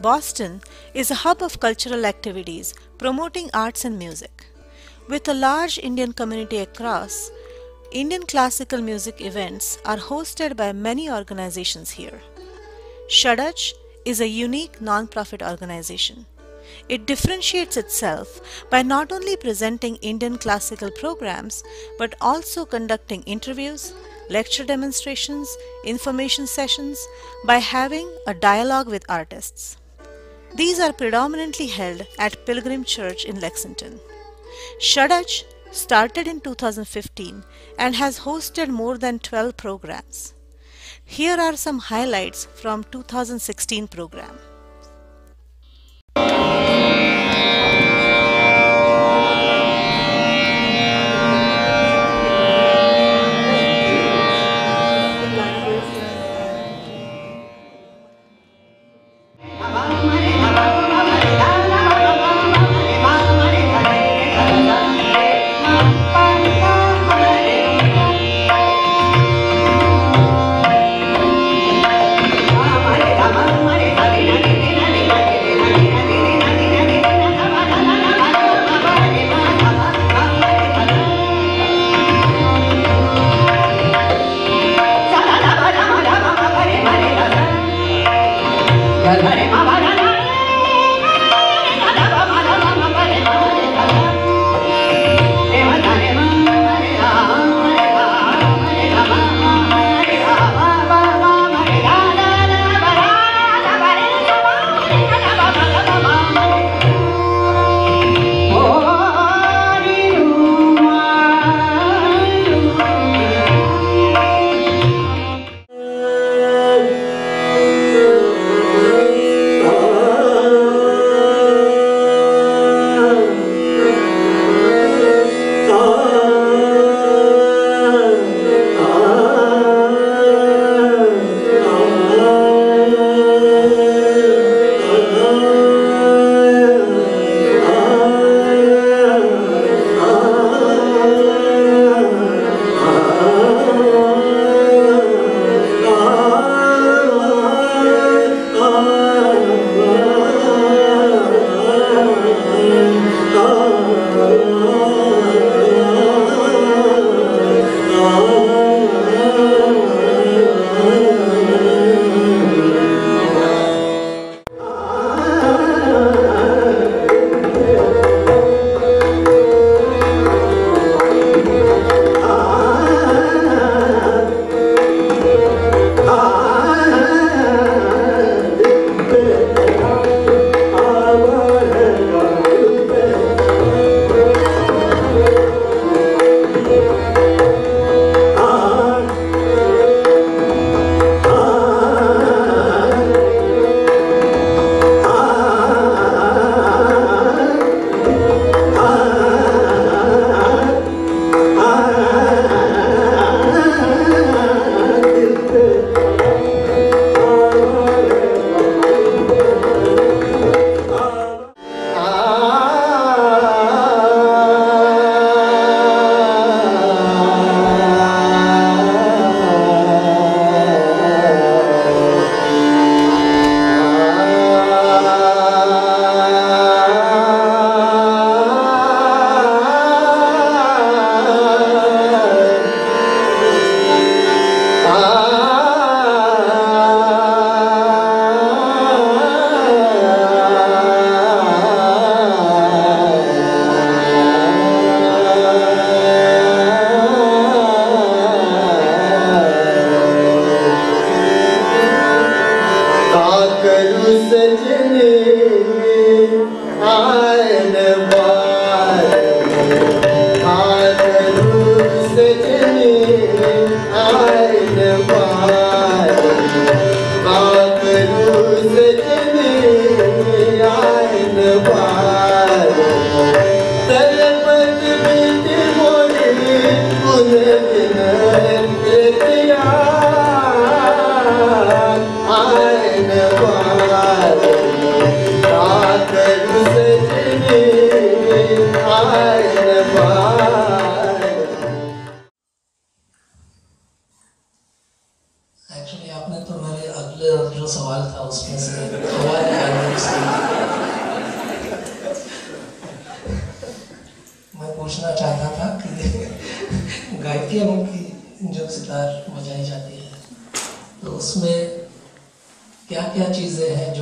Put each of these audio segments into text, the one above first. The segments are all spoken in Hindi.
Boston is a hub of cultural activities promoting arts and music. With a large Indian community across, Indian classical music events are hosted by many organizations here. Shadaj is a unique non-profit organization. It differentiates itself by not only presenting Indian classical programs but also conducting interviews, lecture demonstrations, information sessions by having a dialogue with artists. These are predominantly held at Pilgrim Church in Lexington. Shadaj started in 2015 and has hosted more than 12 programs. Here are some highlights from 2016 program.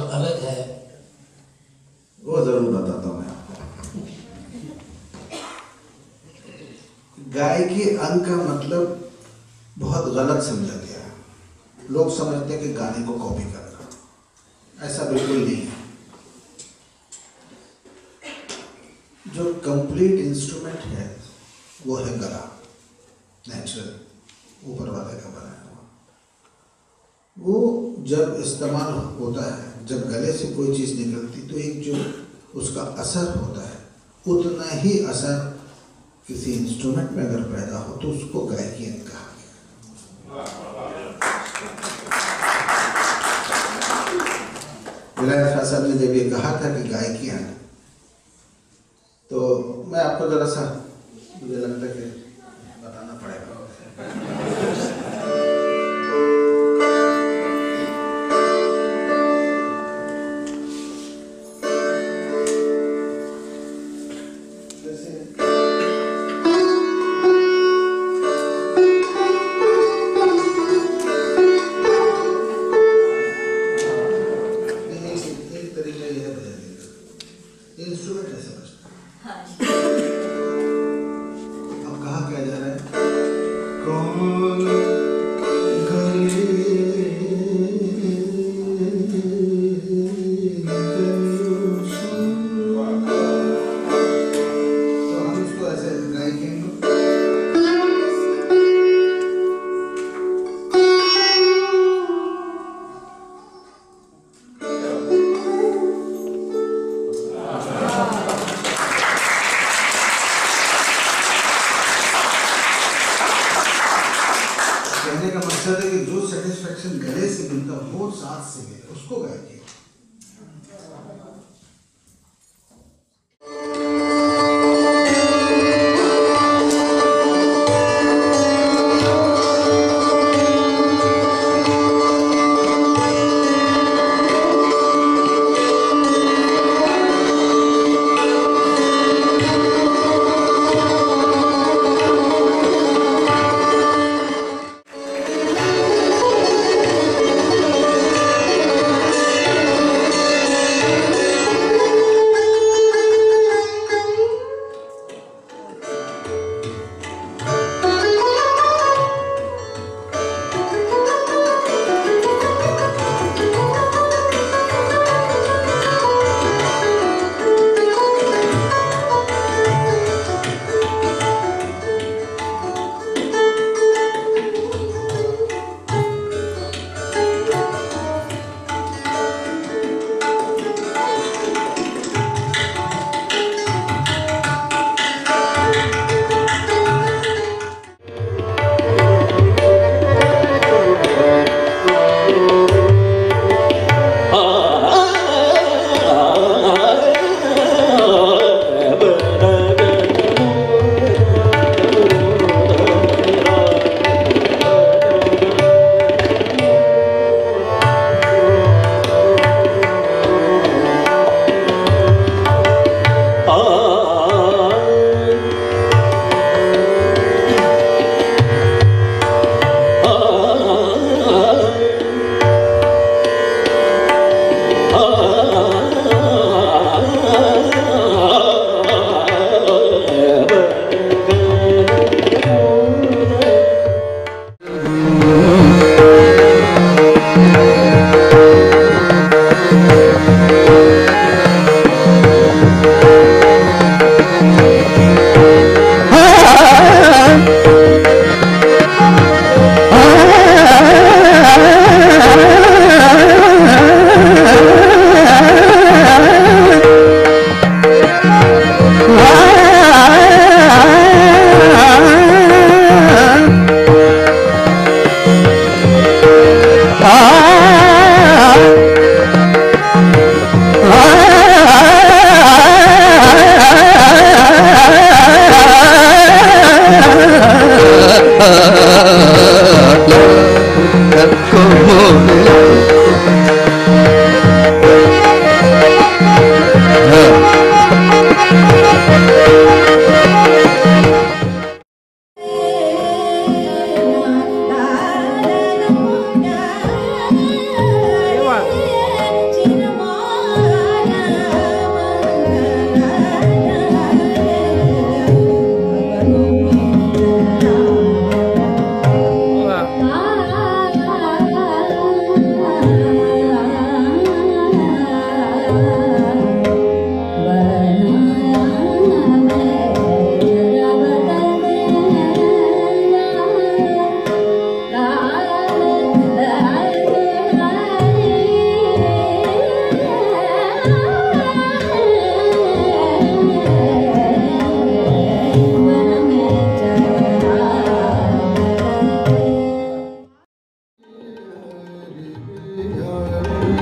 अलग है। वो ज़रूर बताता हूँ मैं आपको। गाय के अंग का मतलब बहुत गलत समझा गया लोग समझते हैं कि गाने को कॉपी करना। ऐसा बिल्कुल नहीं है। जो कंप्लीट इंस्ट्रूमेंट है, वो है गला। नेचुरल ऊपर वाले का बनाया हुआ। वो जब इस्तेमाल होता है जब गले से कोई चीज़ निकलती तो एक जो उसका असर होता है, उतना ही असर किसी इंस्ट्रूमेंट में अगर पैदा हो तो उसको गायकी अंग कहा। गया साहब ने जब ये कहा था कि गायकी अंग तो मैं आपको जरा सा, मुझे लगता है बजता है अब कहा क्या जा रहा है कौन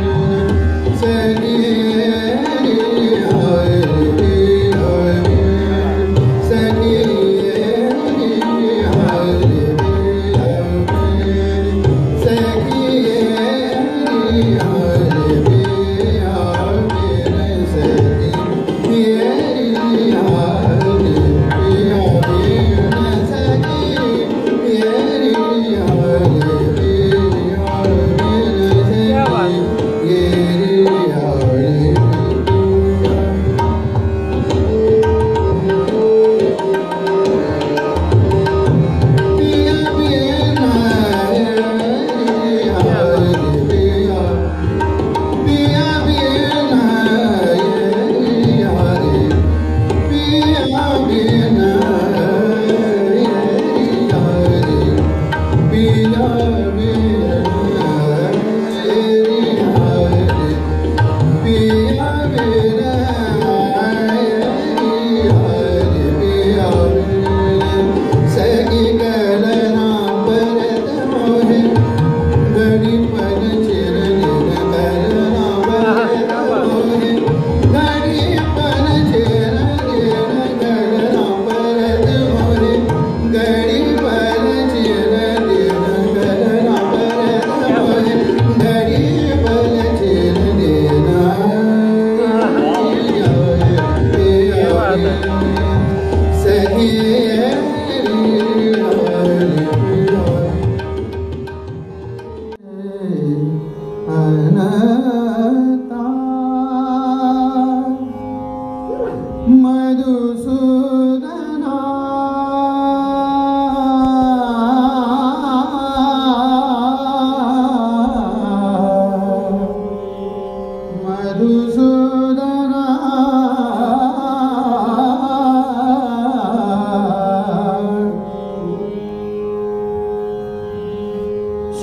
you. na na